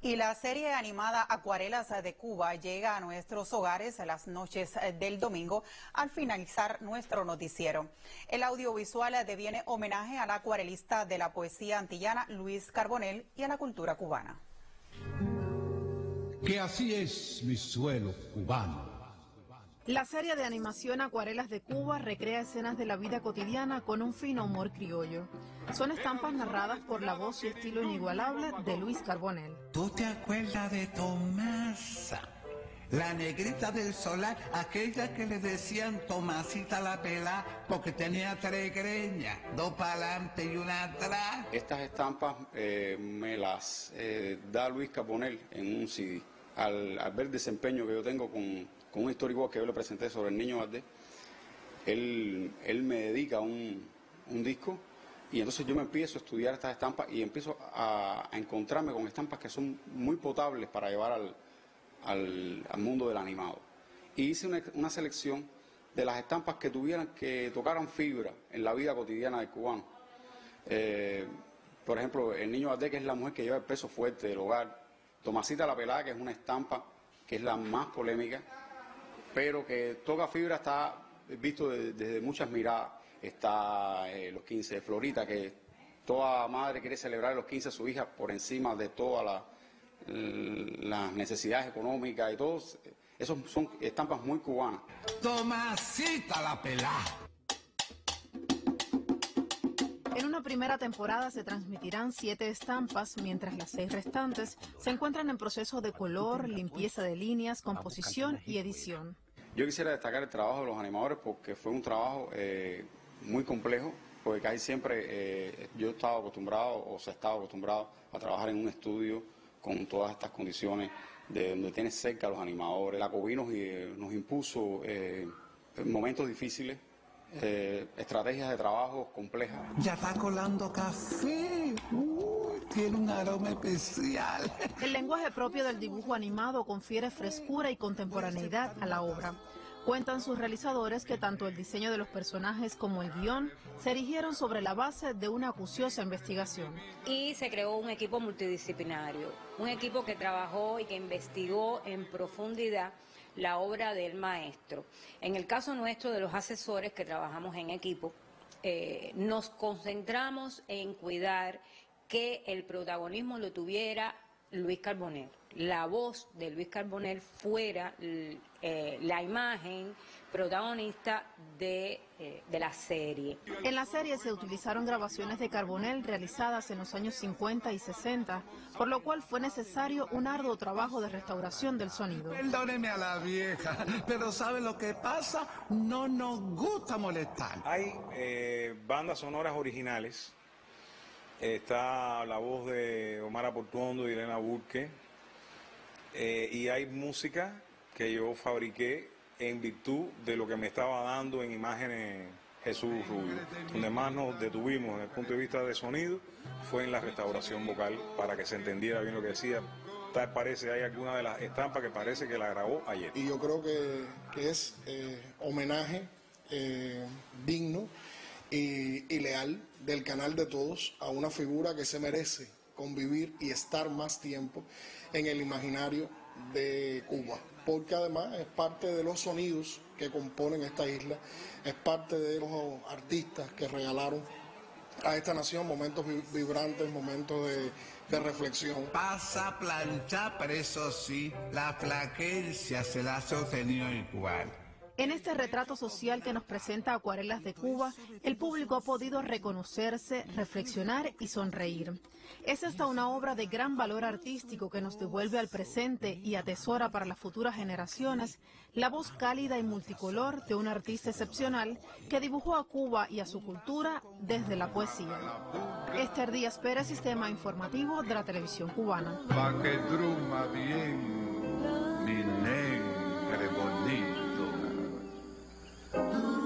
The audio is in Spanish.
Y la serie animada Acuarelas de Cuba llega a nuestros hogares a las noches del domingo al finalizar nuestro noticiero. El audiovisual deviene homenaje al acuarelista de la poesía antillana Luis Carbonell y a la cultura cubana. Que así es mi suelo cubano la serie de animación Acuarelas de Cuba recrea escenas de la vida cotidiana con un fino humor criollo. Son estampas narradas por la voz y estilo inigualable de Luis Carbonell. ¿Tú te acuerdas de Tomasa? La negrita del solar, aquella que le decían Tomasita la pela porque tenía tres greñas, dos para adelante y una atrás. Estas estampas eh, me las eh, da Luis Carbonell en un CD. Al, al ver el desempeño que yo tengo con un histórico que yo le presenté sobre el niño Valdés, él, me dedica un, disco y entonces yo me empiezo a estudiar estas estampas y empiezo a, encontrarme con estampas que son muy potables para llevar al, al, mundo del animado. Y hice una, selección de las estampas que tuvieran, que tocaran fibra en la vida cotidiana del cubano. Eh, por ejemplo, el niño Valdés, que es la mujer que lleva el peso fuerte del hogar. Tomasita la pelada, que es una estampa que es la más polémica pero que toca fibra está visto desde, muchas miradas. Está eh, los 15 de Florita, que toda madre quiere celebrar los 15 a su hija por encima de todas las necesidades económicas y todo. Esos son estampas muy cubanas. Tomasita la pelá. En una primera temporada se transmitirán siete estampas, mientras las seis restantes se encuentran en proceso de color, limpieza de líneas, composición y edición. Yo quisiera destacar el trabajo de los animadores porque fue un trabajo eh, muy complejo, porque casi siempre eh, yo estaba acostumbrado o se estaba acostumbrado a trabajar en un estudio con todas estas condiciones de donde tienes cerca a los animadores. La COVID nos, eh, nos impuso momentos difíciles estrategias de trabajo complejas. Ya está colando café. Tiene un aroma especial. El lenguaje propio del dibujo animado confiere frescura y contemporaneidad a la obra. Cuentan sus realizadores que tanto el diseño de los personajes como el guion se erigieron sobre la base de una acuciosa investigación. Y se creó un equipo multidisciplinario, un equipo que trabajó y que investigó en profundidad la obra del maestro. En el caso nuestro de los asesores que trabajamos en equipo, eh, nos concentramos en cuidar que el protagonismo lo tuviera Luis Carbonell, la voz de Luis Carbonell fuera eh, la imagen protagonista de, eh, de, la serie. En la serie se utilizaron grabaciones de Carbonell realizadas en los años 50 y 60, por lo cual fue necesario un arduo trabajo de restauración del sonido. Perdóneme a la vieja, pero ¿sabe lo que pasa? No nos gusta molestar. Hay eh, bandas sonoras originales está la voz de Omar Aportuondo y Elena Burke, eh, y hay música que yo fabriqué en virtud de lo que me estaba dando en imágenes Jesús Rubio. Donde más nos detuvimos desde el punto de vista de sonido fue en la restauración vocal para que se entendiera bien lo que decía. Tal parece, hay alguna de las estampas que parece que la grabó ayer. Y yo creo que, es eh, homenaje eh, digno y, leal del canal de todos a una figura que se merece convivir y estar más tiempo en el imaginario de Cuba, porque además es parte de los sonidos que componen esta isla, es parte de los artistas que regalaron a esta nación momentos vibrantes, momentos de, reflexión. Pasa plancha, pero eso sí, la flaquencia se la ha sostenido igual. En este retrato social que nos presenta Acuarelas de Cuba, el público ha podido reconocerse, reflexionar y sonreír. Es esta una obra de gran valor artístico que nos devuelve al presente y atesora para las futuras generaciones la voz cálida y multicolor de un artista excepcional que dibujó a Cuba y a su cultura desde la poesía. Esther Díaz Pérez, Sistema Informativo de la Televisión Cubana. bien, mi Ooh.